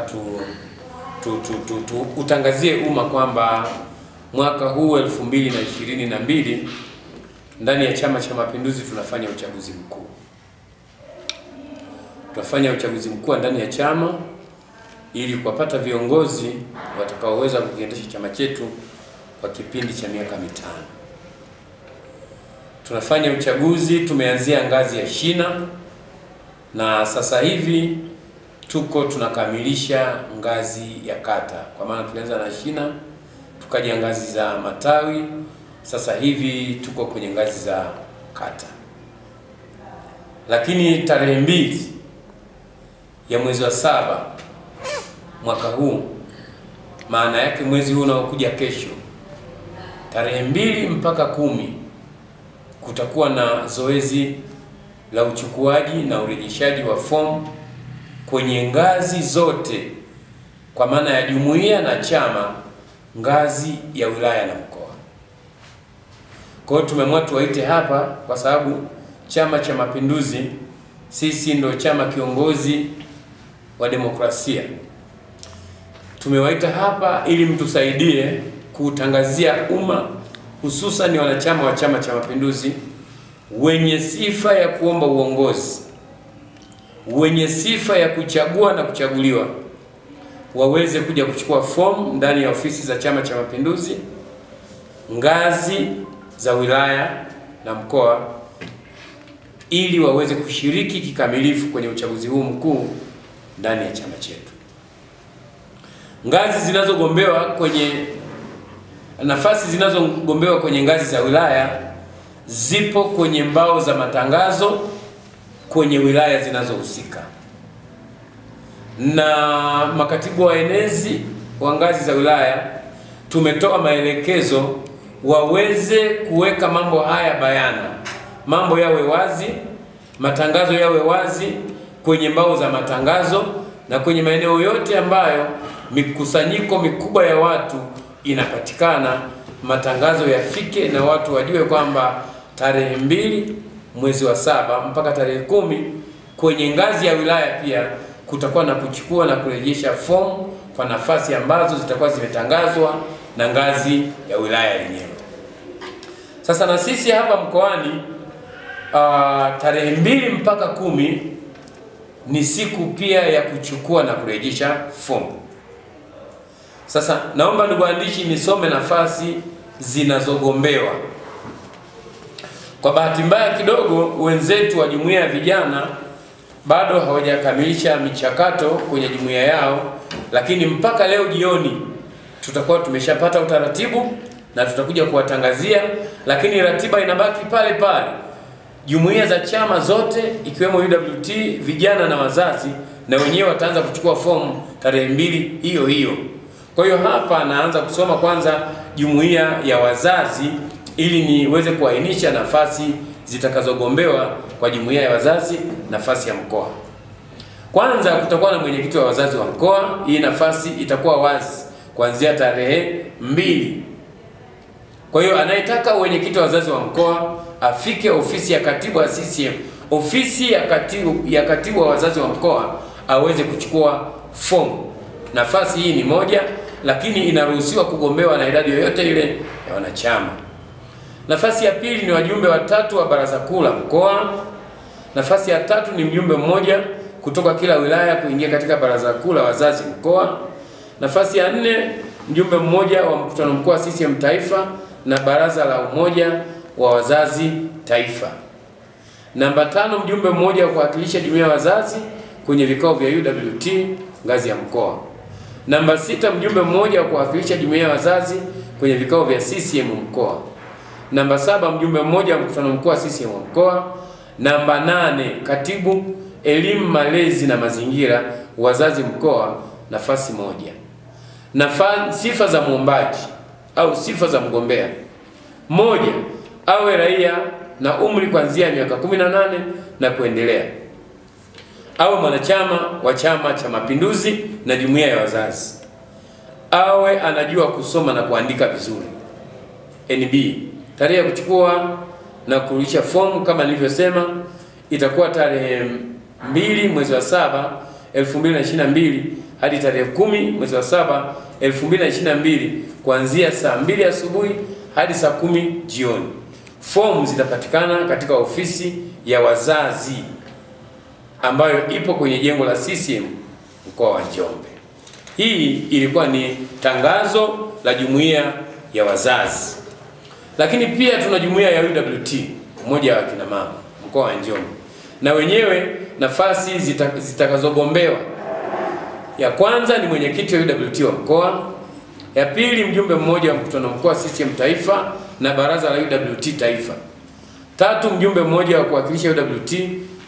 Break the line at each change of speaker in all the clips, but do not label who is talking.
tu, tu, tu, tu, tu utangazie umma kwamba mwaka huu elfu mbili na ishirini na mbili ndani ya Chama cha Mapinduzi tunafanya uchaguzi mkuu. Tunafanya uchaguzi mkuu ndani ya chama ili kuwapata viongozi watakaoweza kukiendesha chama chetu kwa kipindi cha miaka mitano. Tunafanya uchaguzi, tumeanzia ngazi ya shina na sasa hivi tuko tunakamilisha ngazi ya kata, kwa maana tulianza na shina tukaja ngazi za matawi, sasa hivi tuko kwenye ngazi za kata. Lakini tarehe mbili ya mwezi wa saba mwaka huu, maana yake mwezi huu unaokuja kesho, tarehe mbili mpaka kumi kutakuwa na zoezi la uchukuaji na urejeshaji wa fomu kwenye ngazi zote kwa maana ya jumuiya na chama, ngazi ya wilaya na mkoa. Kwa hiyo tumeamua tuwaite hapa kwa sababu Chama cha Mapinduzi sisi ndio chama kiongozi wa demokrasia. Tumewaita hapa ili mtusaidie kuutangazia umma, hususan wanachama wa Chama cha Mapinduzi wenye sifa ya kuomba uongozi wenye sifa ya kuchagua na kuchaguliwa waweze kuja kuchukua fomu ndani ya ofisi za Chama cha Mapinduzi ngazi za wilaya na mkoa, ili waweze kushiriki kikamilifu kwenye uchaguzi huu mkuu ndani ya chama chetu. Ngazi zinazogombewa kwenye nafasi zinazogombewa kwenye ngazi za wilaya zipo kwenye mbao za matangazo kwenye wilaya zinazohusika na makatibu wa enezi wa ngazi za wilaya. Tumetoa maelekezo waweze kuweka mambo haya bayana, mambo yawe wazi, matangazo yawe wazi kwenye mbao za matangazo na kwenye maeneo yote ambayo mikusanyiko mikubwa ya watu inapatikana, matangazo yafike na watu wajue kwamba tarehe mbili mwezi wa saba mpaka tarehe kumi kwenye ngazi ya wilaya pia kutakuwa na kuchukua na kurejesha fomu kwa nafasi ambazo zitakuwa zimetangazwa na ngazi ya wilaya yenyewe. Sasa na sisi hapa mkoani uh, tarehe mbili mpaka kumi ni siku pia ya kuchukua na kurejesha fomu. Sasa naomba ndugu waandishi, nisome nafasi zinazogombewa. Kwa bahati mbaya kidogo, wenzetu wa jumuiya ya vijana bado hawajakamilisha michakato kwenye jumuiya yao, lakini mpaka leo jioni tutakuwa tumeshapata utaratibu na tutakuja kuwatangazia, lakini ratiba inabaki pale pale. Jumuiya za chama zote ikiwemo UWT vijana na wazazi, na wenyewe wataanza kuchukua fomu tarehe mbili hiyo hiyo. Kwa hiyo hapa naanza kusoma kwanza jumuiya ya wazazi ili niweze kuainisha nafasi zitakazogombewa kwa jumuiya ya wazazi, nafasi ya mkoa. Kwanza kutakuwa na mwenyekiti wa wazazi wa mkoa. Hii nafasi itakuwa wazi kuanzia tarehe mbili. Kwa hiyo anayetaka mwenyekiti wa wazazi wa mkoa afike ofisi ya katibu wa CCM, ofisi ya katibu, ya katibu wa wazazi wa mkoa aweze kuchukua fomu. Nafasi hii ni moja, lakini inaruhusiwa kugombewa na idadi yoyote ile ya wanachama. Nafasi ya pili ni wajumbe watatu wa baraza kuu la mkoa. Nafasi ya tatu ni mjumbe mmoja kutoka kila wilaya kuingia katika baraza kuu la wazazi mkoa. Nafasi ya nne mjumbe mmoja wa mkutano mkuu wa CCM taifa na baraza la umoja wa wazazi taifa. Namba tano mjumbe mmoja wa kuwakilisha jumuiya ya wazazi kwenye vikao vya UWT ngazi ya mkoa. Namba sita mjumbe mmoja wa kuwakilisha jumuiya ya wazazi kwenye vikao vya CCM mkoa. Namba saba mjumbe mmoja wa mkutano mkuu wa CCM wa mkoa. Namba nane katibu elimu, malezi na mazingira wazazi mkoa, nafasi moja. Nafa, sifa za mwombaji au sifa za mgombea: moja, awe raia na umri kuanzia miaka 18 na kuendelea, awe mwanachama wa Chama cha Mapinduzi na jumuiya ya wazazi, awe anajua kusoma na kuandika vizuri. NB tarehe ya kuchukua na kurudisha fomu kama nilivyosema itakuwa tarehe mbili mwezi wa saba 2022 hadi tarehe kumi mwezi wa saba 2022 kuanzia saa mbili asubuhi hadi saa kumi jioni. Fomu zitapatikana katika ofisi ya wazazi ambayo ipo kwenye jengo la CCM mkoa wa Njombe. Hii ilikuwa ni tangazo la jumuiya ya wazazi, lakini pia tuna jumuiya ya UWT mmoja wa kina mama mkoa wa Njombe, na wenyewe nafasi zita- zitakazogombewa. Ya kwanza ni mwenyekiti wa UWT wa mkoa, ya pili mjumbe mmoja wa mkutano mkuu wa CCM taifa na baraza la UWT taifa, tatu mjumbe mmoja wa kuwakilisha UWT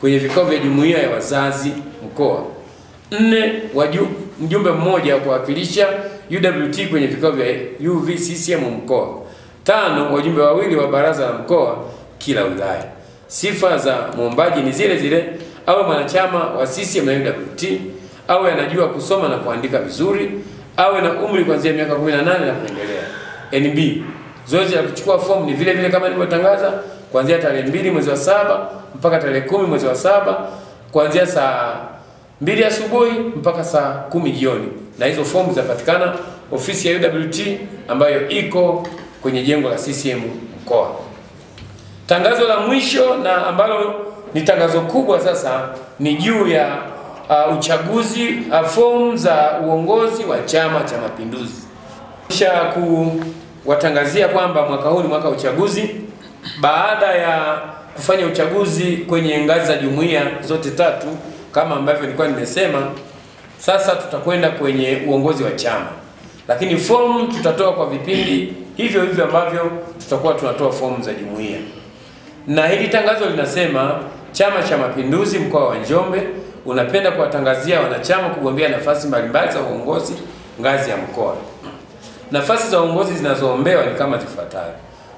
kwenye vikao vya jumuiya ya wazazi mkoa, nne waju, mjumbe mmoja wa kuwakilisha UWT kwenye vikao vya UVCCM mkoa, tano wajumbe wawili wa baraza la mkoa kila wilaya. Sifa za mwombaji ni zile zile, awe mwanachama wa CCM na UWT, awe anajua kusoma na kuandika vizuri, awe na umri kuanzia miaka 18 na kuendelea. NB, zoezi la kuchukua fomu ni vile vile kama nilivyotangaza, kuanzia tarehe mbili mwezi wa saba mpaka tarehe kumi mwezi wa saba kuanzia saa mbili asubuhi mpaka saa kumi jioni, na hizo fomu zinapatikana ofisi ya UWT ambayo iko kwenye jengo la CCM mkoa. Tangazo la mwisho na ambalo ni tangazo kubwa sasa ni juu ya uh, uchaguzi uh, fomu za uongozi wa Chama cha Mapinduzi. Kisha kuwatangazia kwamba mwaka huu ni mwaka wa uchaguzi baada ya kufanya uchaguzi kwenye ngazi za jumuiya zote tatu kama ambavyo nilikuwa nimesema. Sasa tutakwenda kwenye uongozi wa chama, lakini fomu tutatoa kwa vipindi hivyo hivyo ambavyo tutakuwa tunatoa fomu za jumuiya na hili tangazo linasema Chama cha Mapinduzi mkoa wa Njombe unapenda kuwatangazia wanachama kugombea nafasi mbalimbali za uongozi ngazi ya mkoa. Nafasi za uongozi zinazoombewa ni kama zifuatavyo: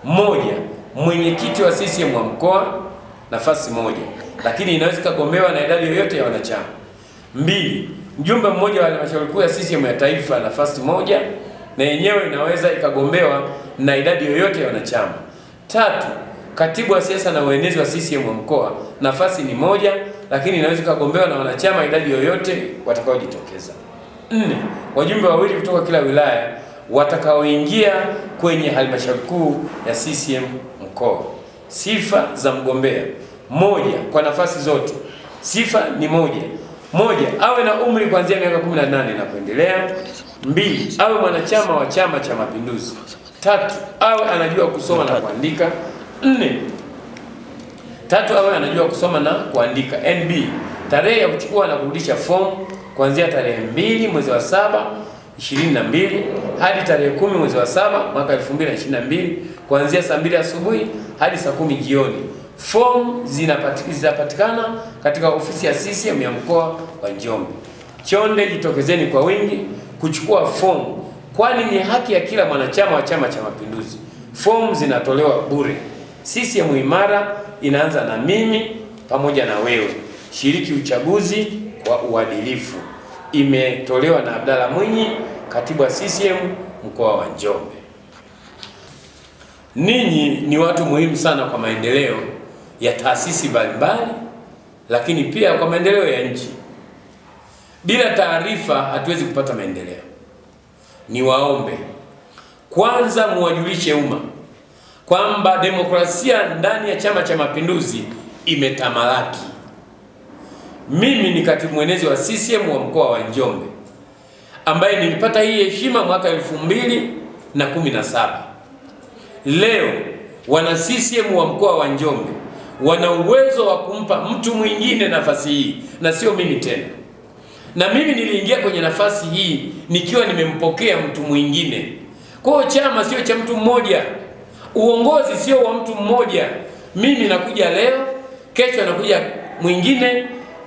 moja, mwenyekiti wa CCM wa mkoa, nafasi moja, lakini inaweza ikagombewa na idadi yoyote ya wanachama. Mbili, mjumbe mmoja wa halmashauri kuu ya CCM ya taifa, nafasi moja, na yenyewe inaweza ikagombewa na idadi yoyote ya wanachama. Tatu, katibu wa siasa na uenezi wa CCM wa mkoa, nafasi ni moja, lakini inaweza ikagombewa na wanachama idadi yoyote watakaojitokeza. Nne, wajumbe wawili kutoka kila wilaya watakaoingia kwenye halmashauri kuu ya CCM mkoa. Sifa za mgombea: moja, kwa nafasi zote, sifa ni moja. Moja, awe na umri kuanzia miaka 18 na kuendelea. Mbili, awe mwanachama wa Chama cha Mapinduzi. Tatu, awe anajua kusoma na kuandika. Nne, tatu awe anajua kusoma na kuandika. NB, tarehe ya kuchukua na kurudisha fomu kuanzia tarehe mbili mwezi wa saba 22 hadi tarehe kumi mwezi wa saba mwaka 2022 kuanzia saa mbili asubuhi hadi saa kumi jioni. Fomu zinapatikana katika ofisi ya CCM ya mkoa wa Njombe. Chonde, jitokezeni kwa wingi kuchukua fomu, kwani ni haki ya kila mwanachama wa Chama cha Mapinduzi. Fomu zinatolewa bure. CCM imara inaanza na mimi pamoja na wewe. Shiriki uchaguzi kwa uadilifu. Imetolewa na Abdalla Mwinyi, katibu wa CCM mkoa wa Njombe. Ninyi ni watu muhimu sana kwa maendeleo ya taasisi mbalimbali, lakini pia kwa maendeleo ya nchi. Bila taarifa hatuwezi kupata maendeleo. Niwaombe kwanza, muwajulishe umma kwamba demokrasia ndani ya Chama cha Mapinduzi imetamalaki. Mimi ni katibu mwenezi wa CCM wa mkoa wa Njombe ambaye nilipata hii heshima mwaka elfu mbili na kumi na saba. Leo wana CCM wa mkoa wa Njombe wana uwezo wa kumpa mtu mwingine nafasi hii na sio mimi tena. Na mimi niliingia kwenye nafasi hii nikiwa nimempokea mtu mwingine. Kwa hiyo chama sio cha mtu mmoja, uongozi sio wa mtu mmoja. Mimi nakuja leo, kesho anakuja mwingine,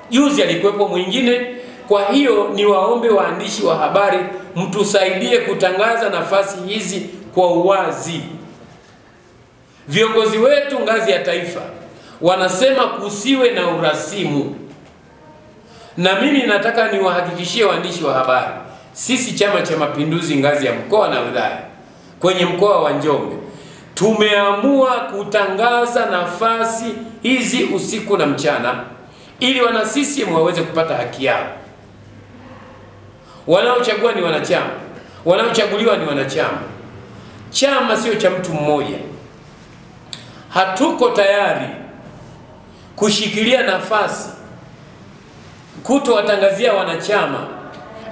juzi alikuwepo mwingine. Kwa hiyo niwaombe waandishi wa habari mtusaidie kutangaza nafasi hizi kwa uwazi. Viongozi wetu ngazi ya taifa wanasema kusiwe na urasimu, na mimi nataka niwahakikishie waandishi wa habari, sisi Chama cha Mapinduzi ngazi ya mkoa na wilaya, kwenye mkoa wa Njombe tumeamua kutangaza nafasi hizi usiku na mchana, ili wana CCM waweze kupata haki yao. wanaochagua ni wanachama, wanaochaguliwa ni wanachama. Chama sio cha mtu mmoja. Hatuko tayari kushikilia nafasi kutowatangazia wanachama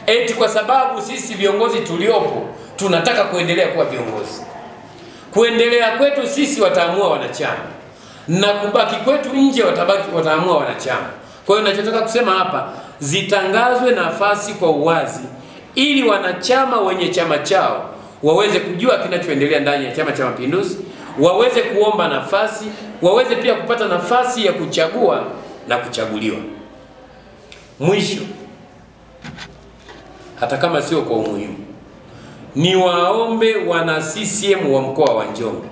eti kwa sababu sisi viongozi tuliopo tunataka kuendelea kuwa viongozi. Kuendelea kwetu sisi wataamua wanachama, na kubaki kwetu nje watabaki, wataamua wanachama. Kwa hiyo ninachotaka kusema hapa, zitangazwe nafasi kwa uwazi, ili wanachama wenye chama chao waweze kujua kinachoendelea ndani ya Chama cha Mapinduzi, waweze kuomba nafasi, waweze pia kupata nafasi ya kuchagua na kuchaguliwa. Mwisho, hata kama sio kwa umuhimu, ni waombe wana CCM wa mkoa wa Njombe,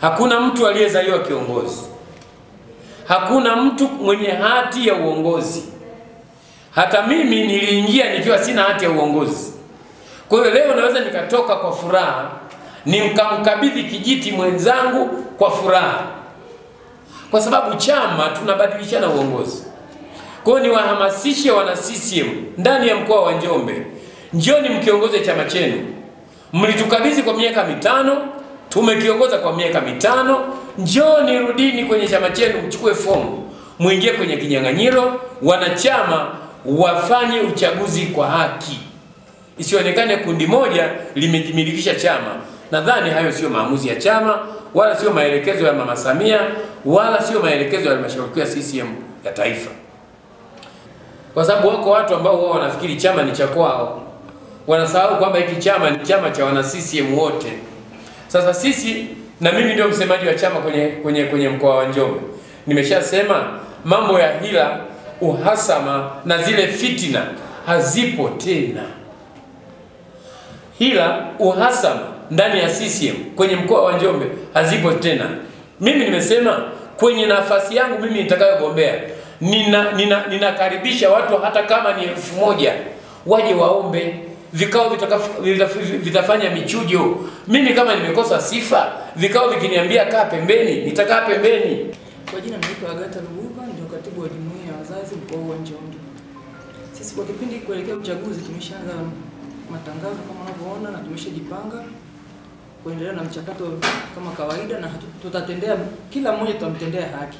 hakuna mtu aliyezaliwa kiongozi, hakuna mtu mwenye hati ya uongozi. Hata mimi niliingia nikiwa sina hati ya uongozi. Kwa hiyo leo naweza nikatoka kwa furaha nikamkabidhi kijiti mwenzangu kwa furaha, kwa sababu chama tunabadilishana uongozi. Kwa hiyo niwahamasishe wana CCM ndani ya mkoa wa Njombe, njoni mkiongoze chama chenu. Mlitukabidhi kwa miaka mitano, tumekiongoza kwa miaka mitano. Njoni rudini kwenye chama chenu, mchukue fomu, mwingie kwenye kinyang'anyiro. Wanachama wafanye uchaguzi kwa haki, isionekane kundi moja limejimilikisha chama. Nadhani hayo sio maamuzi ya chama, wala sio maelekezo ya Mama Samia, wala sio maelekezo ya halmashauri kuu ya CCM ya taifa kwa sababu wako watu ambao wao wanafikiri chama ni cha kwao, wanasahau kwamba hiki chama ni chama cha wana CCM wote. Sasa sisi na mimi ndio msemaji wa chama kwenye kwenye kwenye mkoa wa Njombe, nimeshasema mambo ya hila, uhasama na zile fitina hazipo tena. Hila, uhasama ndani ya CCM kwenye mkoa wa Njombe hazipo tena. Mimi nimesema kwenye nafasi yangu mimi nitakayogombea nina ninakaribisha nina watu hata kama ni elfu moja waje waombe vikao vitaka, vitafanya michujo. Mimi kama nimekosa sifa, vikao vikiniambia kaa pembeni, nitakaa pembeni.
Kwa jina naitwa Agata Lubuva, ndio katibu wa jumuiya ya wazazi mkoa wa Njombe. Sisi kwa kipindi kuelekea uchaguzi tumeshaanza matangazo kama unavyoona, na tumeshajipanga kuendelea na mchakato kama kawaida, na tutatendea kila mmoja, tutamtendea haki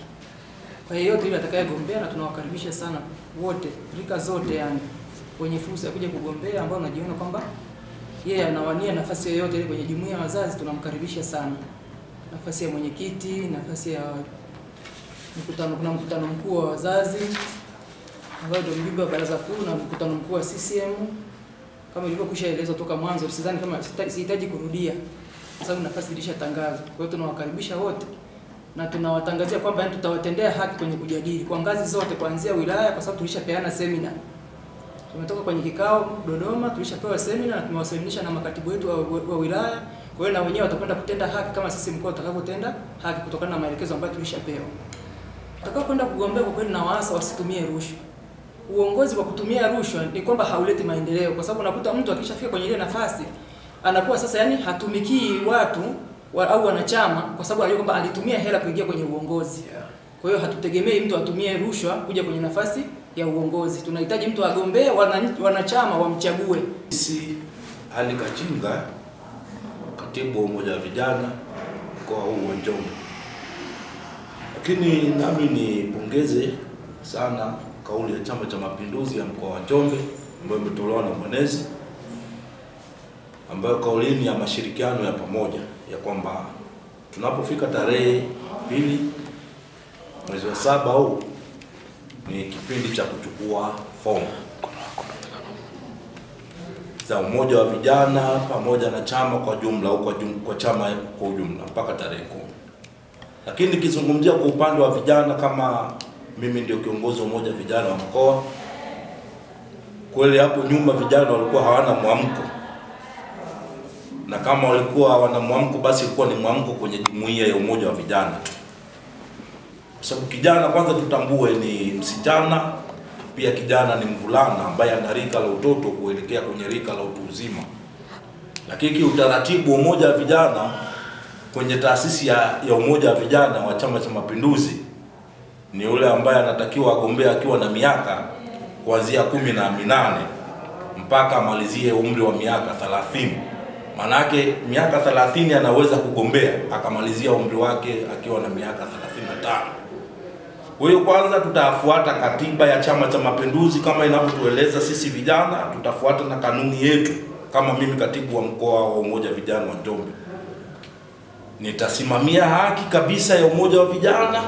kwa yeyote yule atakayegombea, na tunawakaribisha sana wote, rika zote, yani wenye fursa ya kuja kugombea, ambao unajiona kwamba yeye yeah, anawania nafasi yoyote ile kwenye jumuiya ya wazazi, tunamkaribisha sana. Nafasi ya mwenyekiti, nafasi ya mkutano, kuna mkutano mkuu wa wazazi ambao ndio mjumbe wa baraza kuu na mkutano mkuu wa CCM kama ilivyokwisha elezwa toka mwanzo. Sidhani kama sihitaji kurudia, kwa sababu nafasi ilishatangazwa. Kwa hiyo tunawakaribisha wote na tunawatangazia kwamba yani tutawatendea haki kwenye kujadili kwa ngazi zote kuanzia wilaya, kwa sababu tulishapeana semina. Tumetoka kwenye kikao Dodoma, tulishapewa semina na tumewasilimisha na makatibu wetu wa, wa wilaya. Kwa hiyo na wenyewe watakwenda kutenda haki kama sisi mkoa tutakavyotenda haki kutokana na maelekezo ambayo tulishapewa. Tutakao kwenda kugombea, kwa kweli na waasa wasitumie rushwa. Uongozi wa kutumia rushwa ni kwamba hauleti maendeleo, kwa sababu unakuta mtu akishafika kwenye ile nafasi anakuwa sasa yani hatumikii watu wa, au wanachama kwa sababu alijua kwamba alitumia hela kuingia kwenye uongozi. Kwa hiyo hatutegemei mtu atumie rushwa kuja kwenye nafasi ya uongozi. Tunahitaji mtu agombee, wanachama wamchague.
Sisi Ali Kachinga, katibu wa umoja wa vijana mkoa huu wa Njombe. Lakini nami nipongeze sana kauli ya Chama cha Mapinduzi ya mkoa wa Njombe ambayo imetolewa na mwenezi ambayo kauli ni ya mashirikiano ya pamoja ya kwamba tunapofika tarehe pili mwezi wa saba huu ni kipindi cha kuchukua fomu za umoja wa vijana pamoja na chama kwa jumla au kwa, kwa chama kwa ujumla mpaka tarehe kumi. Lakini nikizungumzia kwa upande wa vijana, kama mimi ndio kiongozi wa umoja vijana wa mkoa, kweli hapo nyuma vijana walikuwa hawana mwamko. Na kama walikuwa hawana mwamko basi ilikuwa ni mwamko kwenye jumuiya ya umoja wa vijana tu, kwa sababu kijana kwanza tutambue ni msichana, pia kijana ni mvulana ambaye ana rika la utoto kuelekea kwenye rika la utu uzima. Lakini kiutaratibu umoja wa vijana kwenye taasisi ya, ya umoja wa vijana wa Chama cha Mapinduzi ni yule ambaye anatakiwa agombea akiwa na miaka kuanzia kumi na minane mpaka amalizie umri wa miaka 30. Maanake miaka 30 anaweza kugombea akamalizia umri wake akiwa na miaka 35. Kwa hiyo kwanza tutafuata katiba ya Chama cha Mapinduzi kama inavyotueleza sisi vijana, tutafuata na kanuni yetu kama mimi katibu wa mkoa wa Umoja Vijana wa Njombe. Nitasimamia haki kabisa ya umoja wa vijana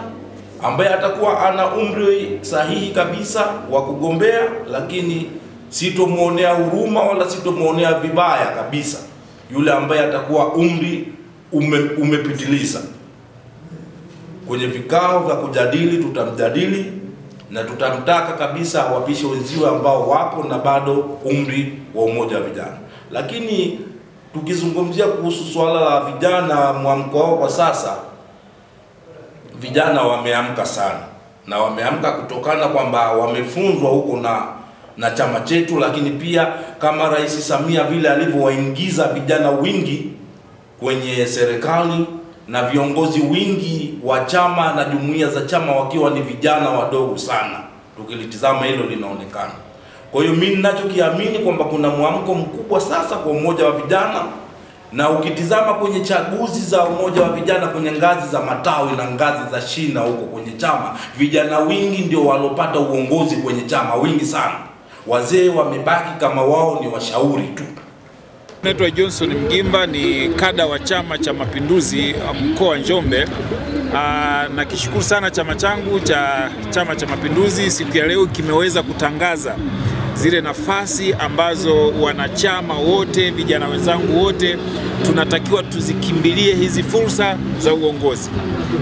ambaye atakuwa ana umri sahihi kabisa wa kugombea, lakini sitomwonea huruma wala sitomwonea vibaya kabisa yule ambaye atakuwa umri ume, umepitiliza. Kwenye vikao vya kujadili tutamjadili na tutamtaka kabisa awapishe wenziwe ambao wapo na bado umri wa umoja wa vijana. Lakini tukizungumzia kuhusu swala la vijana, mwamko wao kwa sasa, vijana wameamka sana na wameamka kutokana kwamba wamefunzwa huko na na chama chetu, lakini pia kama Rais Samia vile alivyowaingiza vijana wingi kwenye serikali na viongozi wingi wa chama na jumuiya za chama wakiwa ni vijana wadogo sana, tukilitizama hilo linaonekana. Kwa hiyo mimi ninachokiamini kwamba kuna mwamko mkubwa sasa kwa umoja wa vijana, na ukitizama kwenye chaguzi za umoja wa vijana kwenye ngazi za matawi na ngazi za shina huko kwenye chama, vijana wingi ndio walopata uongozi kwenye chama, wingi sana. Wazee wamebaki kama wao ni washauri tu.
Naitwa Johnson Mgimba, ni kada wa Chama cha Mapinduzi mkoa wa Njombe. Aa, kishukuru sana chama changu cha Chama cha Mapinduzi siku ya leo kimeweza kutangaza zile nafasi ambazo wanachama wote, vijana wenzangu wote, tunatakiwa tuzikimbilie hizi fursa za uongozi.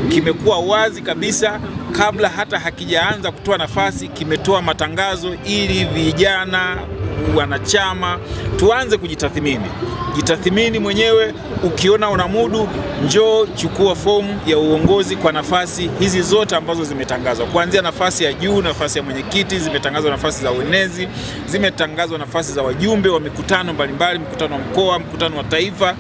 Kimekuwa wazi kabisa kabla hata hakijaanza kutoa nafasi, kimetoa matangazo ili vijana wanachama tuanze kujitathmini. Jitathmini mwenyewe, ukiona una mudu, njoo chukua fomu ya uongozi kwa nafasi hizi zote ambazo zimetangazwa, kuanzia nafasi ya juu, nafasi ya mwenyekiti, zimetangazwa nafasi za uenezi, zimetangazwa nafasi za wajumbe wa mikutano mbalimbali, mkutano wa mkoa, mkutano wa taifa.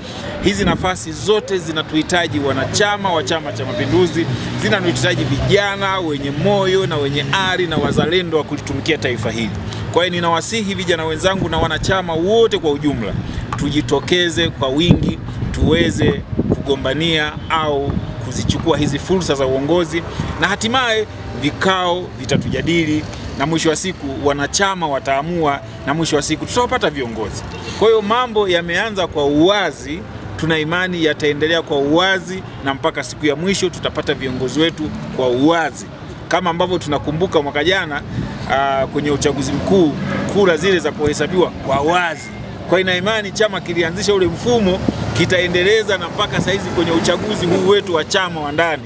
Hizi nafasi zote zinatuhitaji wanachama wa Chama cha Mapinduzi, zinatuhitaji vijana wenye moyo na wenye ari na wazalendo wa kulitumikia taifa hili. Kwa hiyo ninawasihi vijana wenzangu na wanachama wote kwa ujumla, tujitokeze kwa wingi tuweze kugombania au kuzichukua hizi fursa za uongozi, na hatimaye vikao vitatujadili, na mwisho wa siku wanachama wataamua, na mwisho wa siku tutawapata viongozi. Kwa hiyo mambo yameanza kwa uwazi, tuna imani yataendelea kwa uwazi, na mpaka siku ya mwisho tutapata viongozi wetu kwa uwazi kama ambavyo tunakumbuka mwaka jana uh, kwenye uchaguzi mkuu kura zile za kuhesabiwa kwa wazi. Kwa ina imani chama kilianzisha ule mfumo, kitaendeleza na mpaka saizi kwenye uchaguzi huu wetu wa chama wa ndani,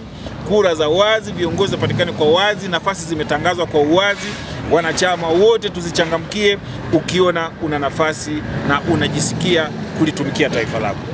kura za wazi, viongozi wapatikane kwa wazi, nafasi zimetangazwa kwa uwazi. Wanachama wote tuzichangamkie, ukiona una nafasi na unajisikia kulitumikia taifa lako.